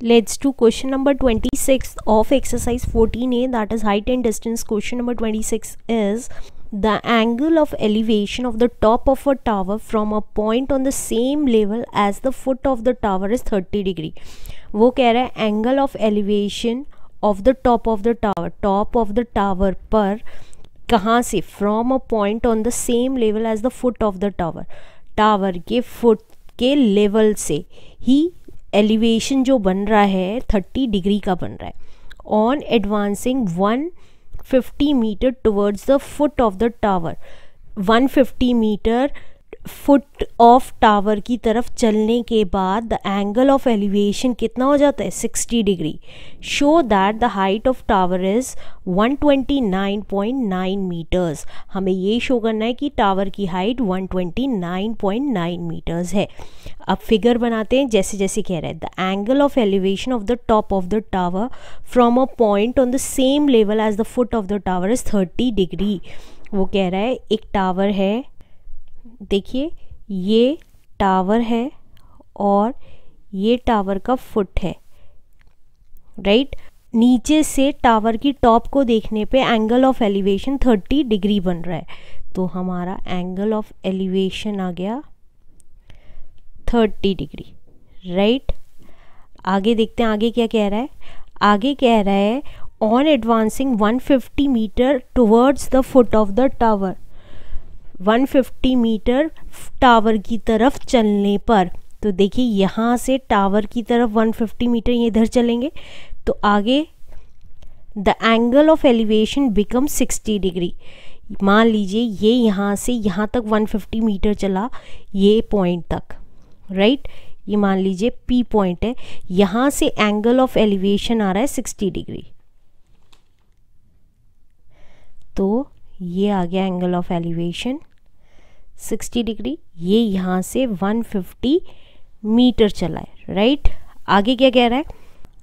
Let's do question number 26 of exercise 14a that is height and distance. Question number 26 is the angle of elevation of the top of a tower from a point on the same level as the foot of the tower is 30 degree. वो कह रहा है angle of elevation of the top of the tower top of the tower पर कहाँ से from a point on the same level as the foot of the tower tower के foot के level से ही एलिवेशन जो बन रहा है थर्टी डिग्री का बन रहा है। On advancing one fifty metre towards the foot of the tower one fifty metre foot of tower की तरफ़ चलने के बाद द एंगल ऑफ़ एलिवेशन कितना हो जाता है? 60 degree show that the height of tower is 129.9 metres हमें ये शो करना है कि टावर की हाइट 129.9 मीटर्स है. अब फिगर बनाते हैं जैसे जैसे कह रहा है the angle of elevation of the top of the tower from a point on the same level as the foot of the tower is 30 degree वो कह रहा है, एक टावर है देखिए, ये टावर है और ये टावर का फुट है राइट नीचे से टावर की टॉप को देखने पे एंगल ऑफ़ एलिवेशन 30 डिग्री बन रहा है। तो हमारा एंगल ऑफ़ एलिवेशन आ गया 30 डिग्री राइट आगे देखते हैं, आगे क्या कह रहा है? आगे कह रहा है on advancing 150 metre towards the foot of the tower 150 metre tower की तरफ़ चलने पर। तो देखिए, यहाँ से टावर की तरफ़ 150 मीटर ये इधर चलेंगे। तो आगे the angle of elevation become 60 degree मान लीजिए, ये यहाँ से यहाँ तक 150 मीटर चला, ये पॉइंट तक राइट ये मान लीजिए पी पॉइंट है। यहाँ से एंगल ऑफ़ एलिवेशन आ रहा है 60 डिग्री तो ये आ गया एंगल ऑफ़ एलिवेशन 60 डिग्री, ये यहाँ से 150 मीटर चला है राइट आगे क्या कह रहा है?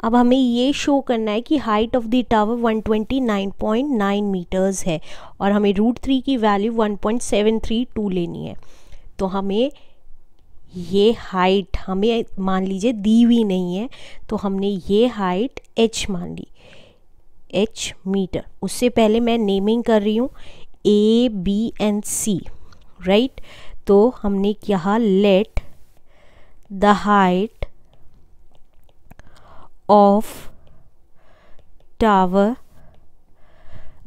अब हमें ये शो करना है कि height of the tower 129.9 metres है और हमें रूट थ्री की वैल्यू 1.732 लेनी है। तो हमें ये हाइट हमें मान लीजिए दी हुई नहीं है तो हमने ये हाइट h मान ली, h मीटर उससे पहले मैं नेमिंग कर रही हूँ A B and C right तो हमने कहा let the height of tower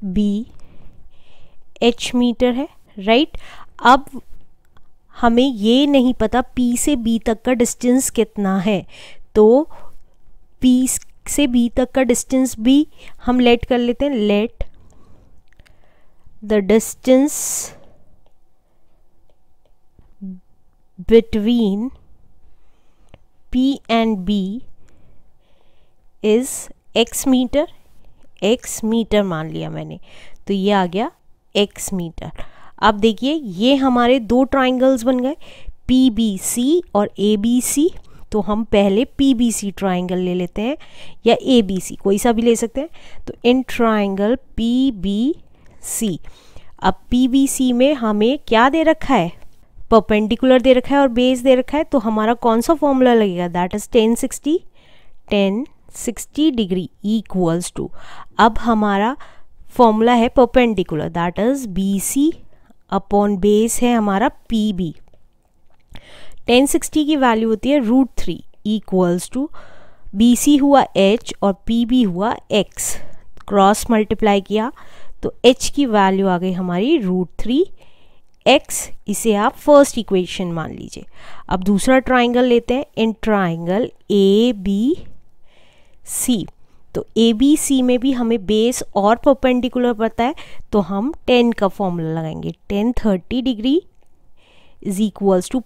be H metre है राइट अब हमें ये नहीं पता पी से बी तक का डिस्टेंस कितना है तो पी से बी तक का डिस्टेंस भी हम लेट कर लेते हैं let the distance between P and B is x metre x metre मान लिया मैंने। तो ये आ गया x मीटर अब देखिए, ये हमारे दो ट्राइंगल्स बन गए पी बी सी और ए बी सी तो हम पहले पी बी सी ट्राइंगल ले लेते हैं, या ए बी सी कोई सा भी ले सकते हैं। तो in triangle P B C अब पी बी सी में हमें क्या दे रखा है? परपेंडिकुलर दे रखा है और बेस दे रखा है तो हमारा कौन सा फॉर्मूला लगेगा? That is tan sixty tan sixty degree equals to अब हमारा फॉर्मूला है perpendicular that is B C upon base है हमारा पी बी टेन सिक्सटी की वैल्यू होती है root three equals to B C हुआ एच और पी बी हुआ एक्स क्रॉस मल्टीप्लाई किया तो एच की वैल्यू आ गई हमारी रूट थ्री एक्स इसे आप फ़र्स्ट इक्वेशन मान लीजिए। अब दूसरा ट्राइंगल लेते हैं। In triangle A B C तो ए बी सी में भी हमें बेस और परपेंडिकुलर पता है तो हम टेन का फॉर्मूला लगाएँगे। Tan thirty degree is equals to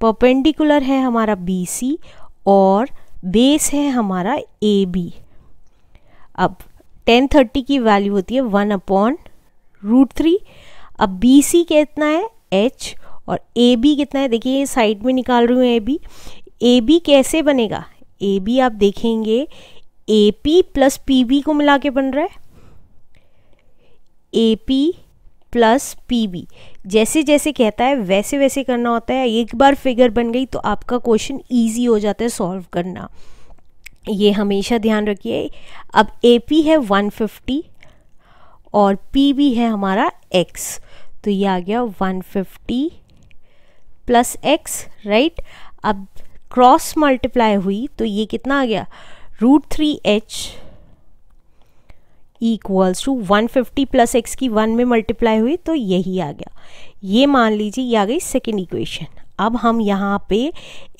perpendicular है हमारा बी सी और बेस है हमारा ए बी अब टेन थर्टी की वैल्यू होती है वन अपॉन रूट थ्री अब बी सी कितना है? एच और ए बी कितना है? देखिए, ये साइड में निकाल रही हूँ ए बी ए बी कैसे बनेगा? ए बी आप देखेंगे A P plus P B को मिला के बन रहा है। A P plus P B जैसे जैसे कहता है, वैसे वैसे करना होता है। एक बार फिगर बन गई तो आपका क्वेश्चन ईजी हो जाता है सॉल्व करना। ये हमेशा ध्यान रखिए। अब ए पी है 150 और पी भी है हमारा एक्स तो ये आ गया 150 प्लस एक्स राइट अब क्रॉस मल्टीप्लाई हुई तो ये कितना आ गया? Root three H equals to 150 plus X की वन में मल्टीप्लाई हुई तो यही आ गया। ये मान लीजिए, ये आ गई सेकेंड इक्वेशन अब हम यहाँ पे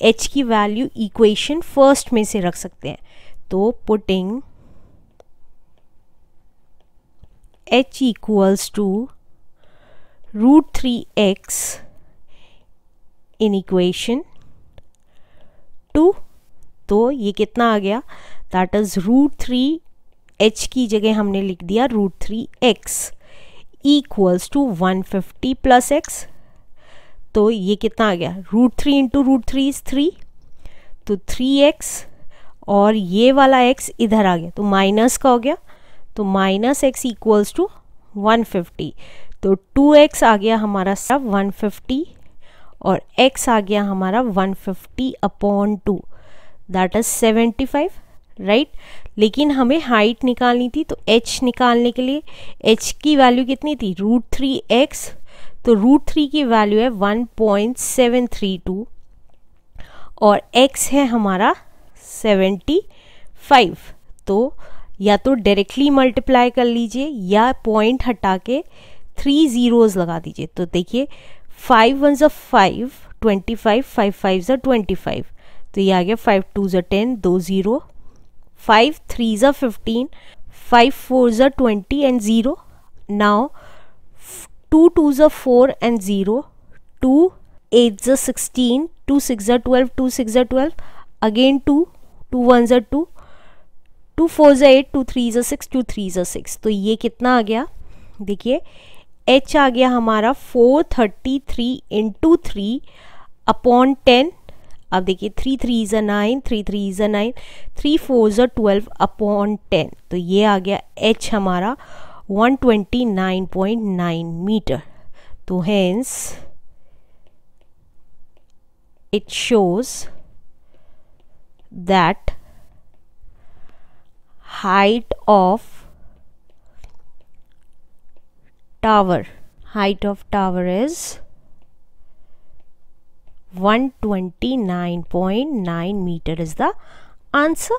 h की वैल्यू इक्वेशन फ़र्स्ट में से रख सकते हैं। तो putting h equals to three X in equation two तो ये कितना आ गया? That is root three H की जगह हमने लिख दिया root three X equals to one fifty plus X तो ये कितना आ गया? Root three into root three is three तो थ्री एक्स और ये वाला एक्स इधर आ गया। तो माइनस का हो गया। तो minus X equals to one fifty तो टू एक्स आ गया हमारा सब वन फिफ्टी और x आ गया हमारा 150 fifty upon two that is 75 right लेकिन हमें हाइट निकालनी थी तो h निकालने के लिए h की वैल्यू कितनी थी? रूट थ्री एक्स तो रूट थ्री की वैल्यू है 1.732 और x है हमारा 75 तो या तो डायरेक्टली मल्टीप्लाई कर लीजिए या पॉइंट हटा के थ्री ज़ीरोज़ लगा दीजिए। तो देखिए फाइव वन ज़ा five twenty five five five ज़ा ट्वेंटी फाइव तो ये आ गया फाइव टू ज़ा टेन दो ज़ीरो फाइव थ्री ज़ा फिफ्टीन फाइव फोर ज़ा twenty and zero now two two ज़ा four and zero two eight ज़ा सिक्सटीन टू सिक्स ज़ा ट्वेल्व टू सिक्स ज़ा twelve again two two one ज़ा two two four ज़ा eight two three ज़ा six two three ज़ा six तो ये कितना आ गया? देखिए एच आ गया हमारा four thirty three into three upon ten अब देखिए three three is a nine three three is a nine three four is twelve upon ten तो ये आ गया एच हमारा one twenty nine point nine metre तो hence it shows that height of tower. Height of tower is 129.9 meter is the answer